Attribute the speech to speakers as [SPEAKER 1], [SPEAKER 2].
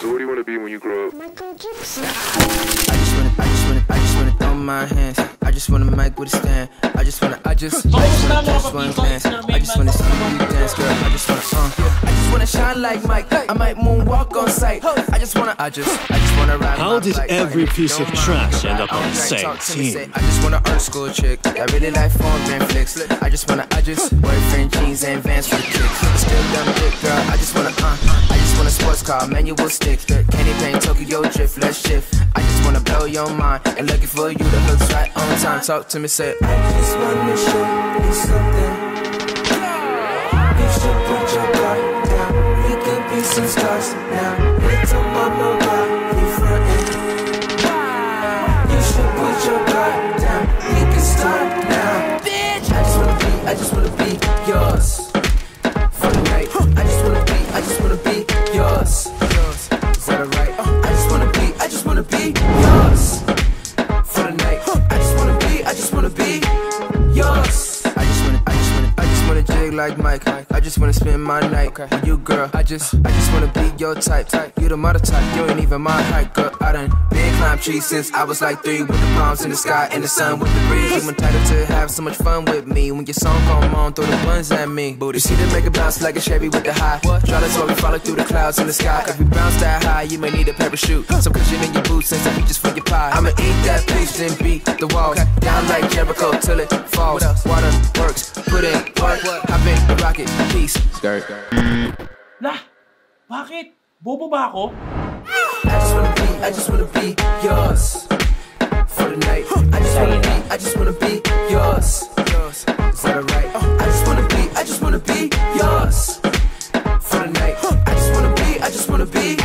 [SPEAKER 1] So what do you want to be when you grow up?
[SPEAKER 2] Michael Jackson.
[SPEAKER 3] I just wanna, I just wanna, I just wanna throw my hands. I just wanna mic with a stand. I just wanna, I just, I just wanna touch one glance. I just wanna see you dance, girl. I just wanna, uh, I just wanna shine like Mike. I might moonwalk on sight. I just wanna, I just, I just wanna ride
[SPEAKER 4] How did every piece of trash end up on the same
[SPEAKER 3] talk to me,
[SPEAKER 4] team?
[SPEAKER 3] I just wanna earn school chick. I really like phone band flicks. I just wanna, I just, boyfriend jeans and vans for the kicks. Still down the dick, girl. I just wanna, uh, car, manual stick. Candy paint, Tokyo drift, let's shift. I just wanna blow your mind and looking for you that looks right on time. Talk to me, say, I just wanna show you something. You should put your guard down. We could be some stars yours. Is that alright? I just wanna be, I just wanna be yours. For the night, I just wanna be, I just wanna be yours. I just wanna, I just wanna, I just wanna jig like Mike. I just wanna spend my night with you, girl. I just, I just wanna be your type. You the mother type, you ain't even my height, girl. I done been climb trees since I was like three, with the palms in the sky and the sun with the breeze. You entitled to have so much fun with me. When your song come on, throw the ones at me. Booty, see them make it bounce like a Chevy with the high. Try to tour, we follow through the clouds in the sky. If we bounce that high, you may need a parachute. Some cushion in your boots and some features for your pie. I'ma eat that piece, and beat the walls. Down like Jericho till it falls. Water works, put in work. Hop in the rocket, peace. Skirt.
[SPEAKER 5] Lah, bakit? Bobo ba ako?
[SPEAKER 3] I just wanna be, yours for the night. I just wanna be, I just wanna be yours. Is that alright? I just wanna be, I just wanna be yours for the night. I just wanna be, I just wanna be